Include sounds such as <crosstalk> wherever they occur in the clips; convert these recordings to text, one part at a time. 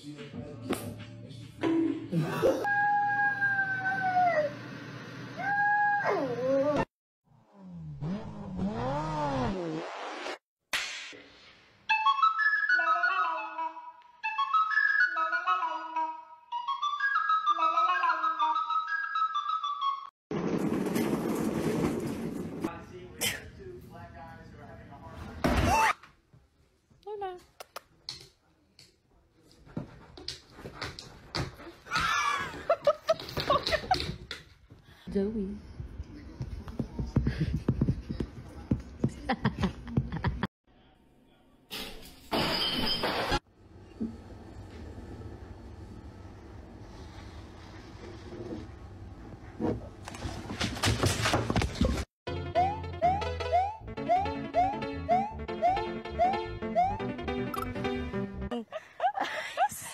Bye. Joey.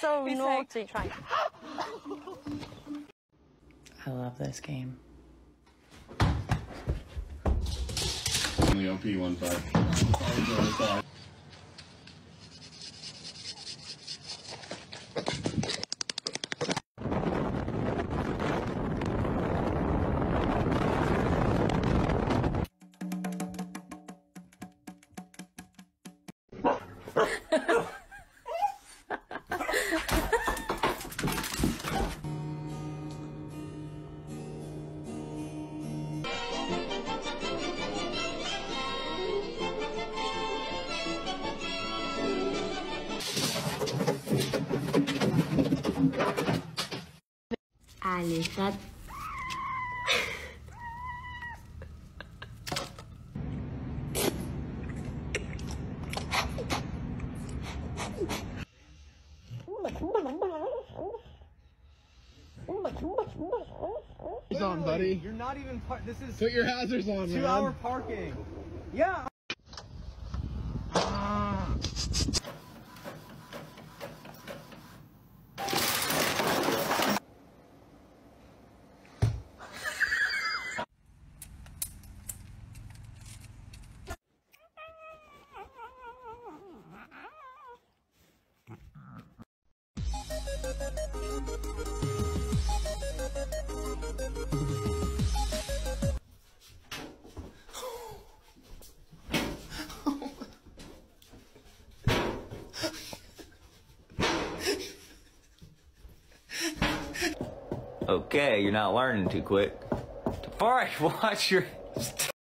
so naughty. Try. I love this game. Only OP one five. <laughs> Alisat. It's on, buddy. You're not even par- This is Put your hazards on, two man. hour parking. Yeah. Okay, you're not learning too quick. Tafari, <laughs> watch your...